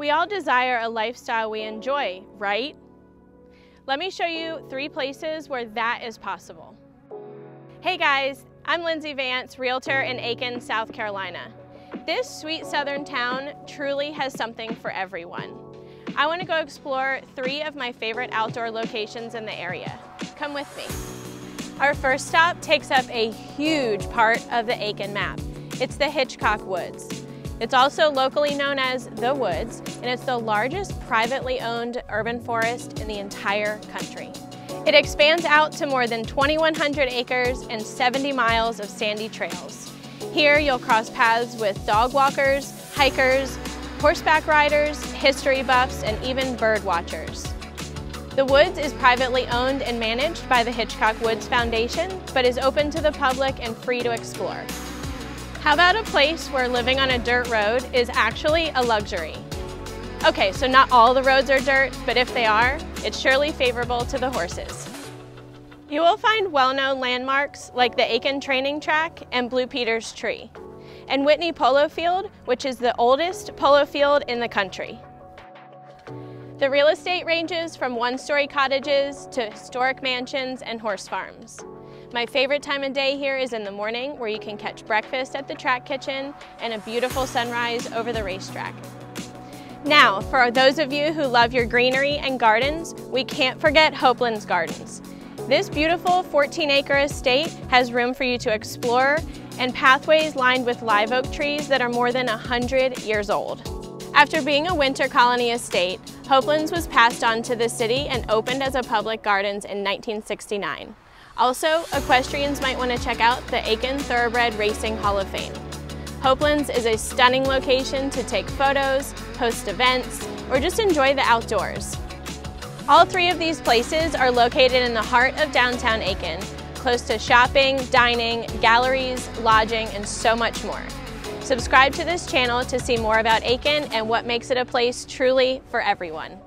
We all desire a lifestyle we enjoy, right? Let me show you three places where that is possible. Hey guys, I'm Lindsey Vance, Realtor in Aiken, South Carolina. This sweet southern town truly has something for everyone. I want to go explore three of my favorite outdoor locations in the area. Come with me. Our first stop takes up a huge part of the Aiken map. It's the Hitchcock Woods. It's also locally known as The Woods, and it's the largest privately owned urban forest in the entire country. It expands out to more than 2,100 acres and 70 miles of sandy trails. Here you'll cross paths with dog walkers, hikers, horseback riders, history buffs, and even bird watchers. The Woods is privately owned and managed by the Hitchcock Woods Foundation, but is open to the public and free to explore. How about a place where living on a dirt road is actually a luxury? Okay, so not all the roads are dirt, but if they are, it's surely favorable to the horses. You will find well-known landmarks like the Aiken Training Track and Blue Peter's Tree, and Whitney Polo Field, which is the oldest polo field in the country. The real estate ranges from one-story cottages to historic mansions and horse farms. My favorite time of day here is in the morning where you can catch breakfast at the track kitchen and a beautiful sunrise over the racetrack. Now, for those of you who love your greenery and gardens, we can't forget Hopelands Gardens. This beautiful 14 acre estate has room for you to explore and pathways lined with live oak trees that are more than 100 years old. After being a winter colony estate, Hopelands was passed on to the city and opened as a public gardens in 1969. Also, equestrians might want to check out the Aiken Thoroughbred Racing Hall of Fame. Hopelands is a stunning location to take photos, host events, or just enjoy the outdoors. All three of these places are located in the heart of downtown Aiken, close to shopping, dining, galleries, lodging, and so much more. Subscribe to this channel to see more about Aiken and what makes it a place truly for everyone.